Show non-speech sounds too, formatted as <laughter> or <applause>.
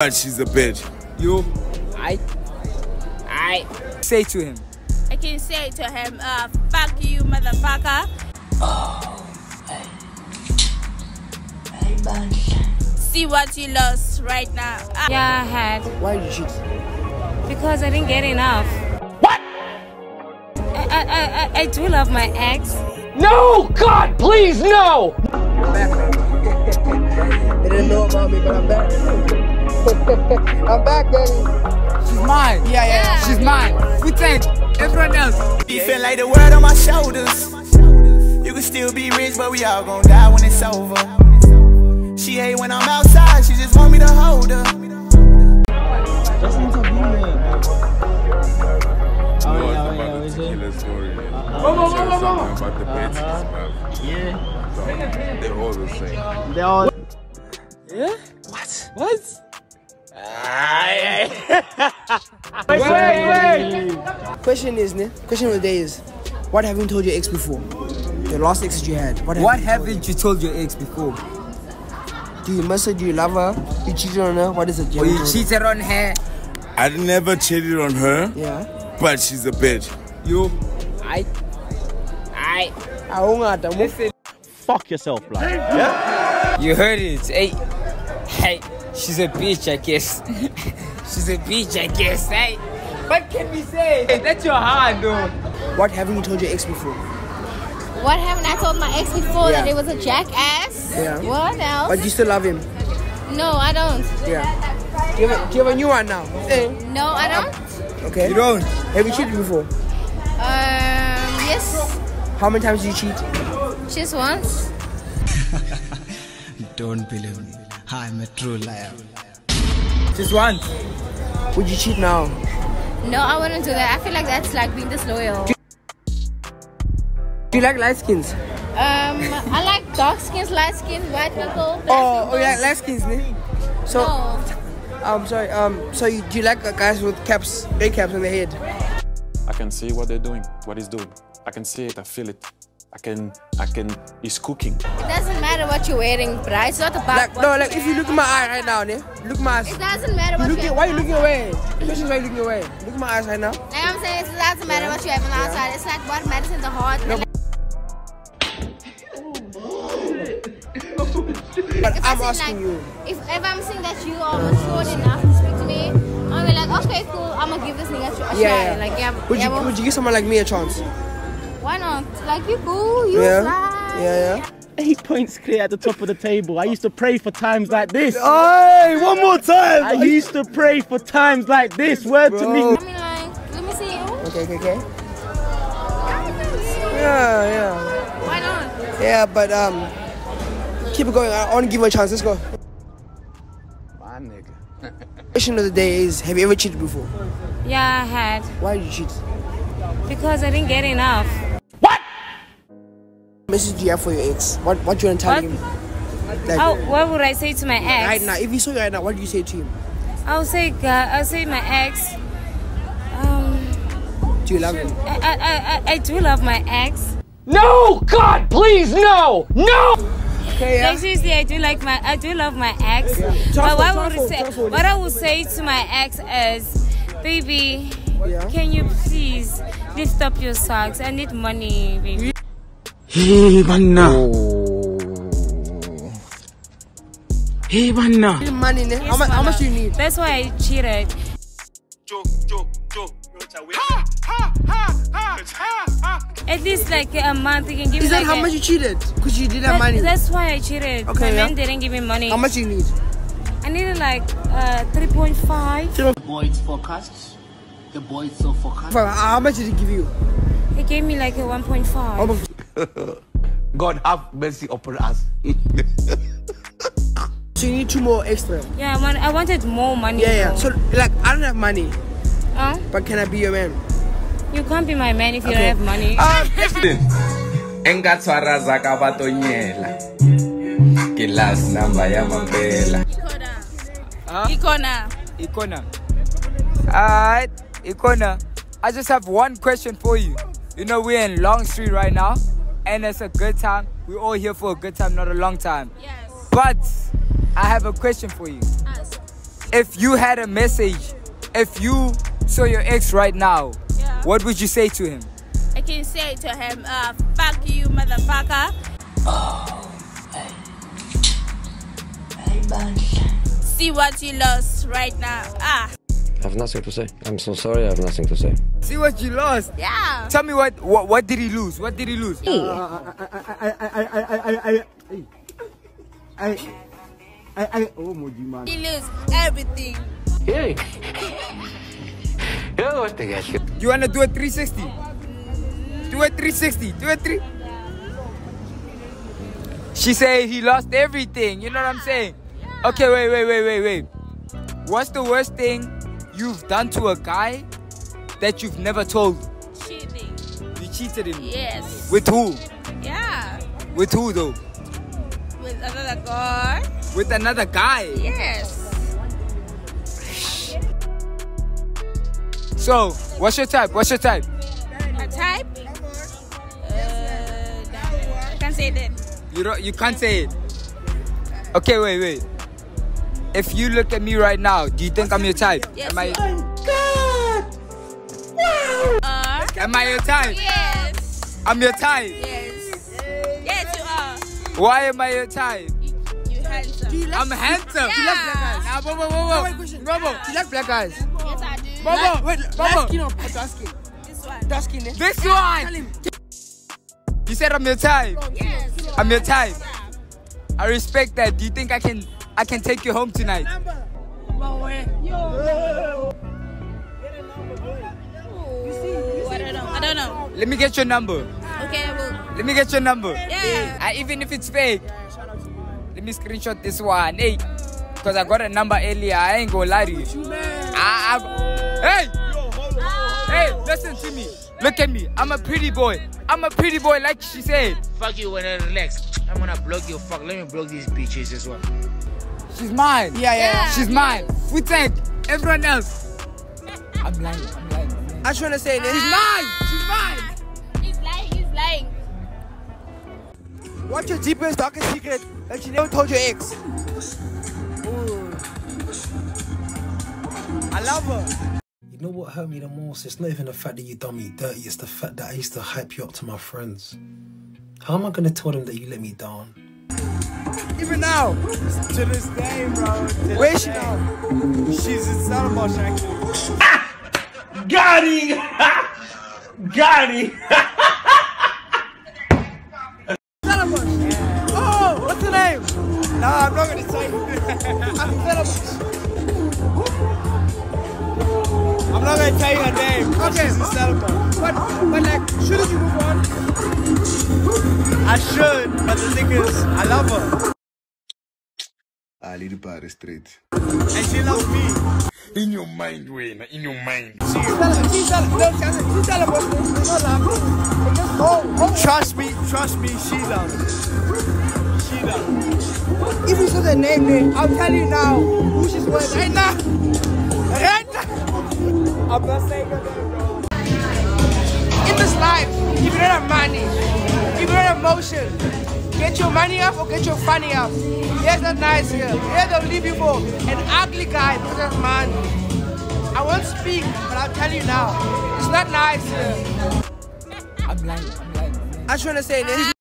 But she's a bitch. You, I, I say to him. I can say to him, uh, fuck you, motherfucker. Oh, See what you lost right now. Ah. Yeah, I had. Why did you cheat? Because I didn't get enough. What? I, I, I, I do love my ex. No! God, please, no! They didn't know about me, but I'm back. <laughs> I'm back, daddy. She's mine. Yeah, yeah. She's mine. We take everyone else. Beefing like the world on my shoulders. You can still be rich, but we all gon' die when it's over. She hate when I'm outside, she just want me to hold her. Tequila story. Whoa, About the bitches, bruv. Yeah. They're all the same. They all. Yeah? What? What? <laughs> Question is, ne? Question of the day is, what haven't you told your ex before? The last ex that you had. What, What haven't haven't you told your ex before? you? Do you miss her? Do you love her? You cheated on her? What is it? Or oh, you haven't told her? cheated on her? I never cheated on her, Yeah. but she's a bitch. You, I, I. Ho ngata, mo. Listen, Fuck yourself, like. you heard it. Hey, hey, she's a bitch, I guess. she's a bitch, I guess. Hey, what can we say? Hey, that's your heart, though. What haven't you told your ex before? What haven't I told my ex before Yeah. that it was a jackass? Yeah. What else? But you still love him? no, I don't. Yeah. Do you have a, do you have a new one now? Eh, No, I don't. Okay. You don't? Have you cheated before? Um, yes, How many times did you cheat? just once. <laughs> Don't believe me. I'm a true liar. Just once. Would you cheat now? No, I wouldn't do that. I feel like that's like being disloyal. Do you like light skins? Um, I like dark skins, light skins, white people. black Oh, people. oh, you like light skins, ne? So, No. um, sorry, um, so you, do you like uh, guys with caps, big caps on their head? I can see what they're doing, what he's doing. I can see it, I feel it. I can, I can, it's cooking. It doesn't matter what you're wearing, bruh. It's not about Like, no, like if you look in my eye right now, ne? Look my eyes. It doesn't matter what Look you at, why are you looking away? The question is why you looking away. Look at my eyes right now. Like I'm saying, it doesn't matter what you have on the outside. It's like what matters in the heart. No, Like, But if I I'm asking like, you. If, if I'm seeing that you are matured enough to speak to me, I'll be like, okay, cool. I'm gonna give this nigga a try. Yeah, yeah. Like, yeah, Would yeah, you, well, would you give someone like me a chance? Why not? Like, you cool, you Yeah. fly. Yeah, yeah. Eight points clear at the top of the table. I used to pray for times like this. Hey, one more time. I used to pray for times like this. Word to me. I mean, like, let me see you. Okay, okay, okay. Yeah, yeah. Why not? Yeah, but um, keep it going. I want to give her a chance. Let's go. My nigga. <laughs> Question of the day is: Have you ever cheated before? Yeah, I had. Why did you cheat? Because I didn't get enough. Message do you have for your ex? What What you want to tell What? him? Like, Oh, what would I say to my ex? right now, if you saw you right now, what do you say to him? I'll say, God, I'll say my ex. Um, Do you love him? I, I, I, I do love my ex. No! God, please, no! No! Okay, yeah. Like seriously, I do like my, I do love my ex. Transfer, But what, I would say, transfer. what I would say to my ex is, baby, Yeah. can you please lift up your socks? I need money, baby. Hey, manna. Hey, manna. Give him money, ne? How, much, how much do you need? That's why I cheated. At least like a month, you can give Is me that like how a- much you cheated? Because you didn't have money. That's why I cheated. Okay, my yeah. man didn't give me money. How much you need? I needed like uh, 3.5. The boys forecast. The boys so forecast. How much did he give you? He gave me like a 1.5. How much? God have mercy upon us. So you need two more extra. Yeah, I, I wanted more money. Yeah, yeah. though. So like, I don't have money, Huh? but can I be your man? You can't be my man if you Okay. don't have money. Ah, <laughs> enka tshwara zaka ba tonyela ke last number ya mampela Ikona. Ikona. Alright, Ikona. I just have one question for you. You know, we're in Long Street right now, and it's a good time. We're all here for a good time, not a long time. Yes. But I have a question for you. Us. if you had a message, if you saw your ex right now, Yeah. what would you say to him? I can say to him, uh, fuck you, motherfucker. Oh. See what you lost right now. Ah, I have nothing to say. I'm so sorry, I have nothing to say. See what you lost. yeah. Tell me what what, what did he lose? What did he lose? I, I, I, I, I, I, I, I, oh, Moji, man. He lose everything. Hey! Eu vou pegar aqui. You wanna do a 360? Do a 360. Do a three. She said he lost everything. You know what I'm saying? Okay, wait, wait, wait, wait, wait. What's the worst thing you've done to a guy that you've never told? Cheating. You cheated him. Yes. With who? Yeah. With who though? With another guy. With another guy. Yes. So, what's your type? What's your type? A type? Uh, I can't say that. You don't. You can't say it. Okay, wait, wait. If you look at me right now, do you think I'm your type? Yes, Am I? you are. Am I your type? Yes. I'm your type. Yes. Yes, you are. Why am I your type? You handsome. I'm handsome. Yeah. Ah, whoa, whoa, whoa, whoa. Bobo, Do you like black guys? Yes, I do. Bobo, Wait, Bobo. light skin or dark skin? This one. Dark skin, eh? This Tell one. You said I'm your type. Yes. I'm your type. I respect that. Do you think I can I can take you home tonight? Ooh, I don't know. I don't know. Let me get your number. Okay, I will. Let me get your number. Yeah. Ah, even if it's fake. Let me screenshot this one. Hey, because I got a number earlier. I ain't gonna lie to you. I, I, hey! Hey, listen to me. Look at me. I'm a pretty boy. I'm a pretty boy, like she said. Fuck you when I relax. I'm gonna block your fuck. Let me block these bitches as well. She's mine. Yeah, yeah. yeah. She's mine. We tank. Everyone else. I'm lying. I'm lying. I'm lying. I just want to say this. She's mine. She's mine. He's lying. He's lying. What's your deepest, darkest secret that you never told your ex? I love her. You know what hurt me the most? It's not even the fact that you done me dirty, it's the fact that I used to hype you up to my friends. How am I gonna tell them that you let me down? Even now. To this day, bro. To Where she day. now? She's in Stellenbosch, actually. Got him! Got him! Oh, what's her name? Nah, I'm not gonna tell <laughs> you. I'm Stellenbosch. I'm not gonna tell you her name. Okay. She's in Stellenbosch. But, but like, shouldn't you move on? I should, but the thing is, I love her. I lead the body straight. And she loves me. In your mind, Wayne. In your mind. Trust me, trust me, she loves me. She loves me. If you saw the name there, I'll tell you now who she's with. Right now. Right now. I'm not saying her name, bro. In this life, if you don't have money, motion, get your money up or get your funny up. Here's not nice here. Here they'll leave you for an ugly guy because of money. I won't speak, but I'll tell you now. It's not nice here. I'm lying. I'm lying. I'm lying. I just want to say this.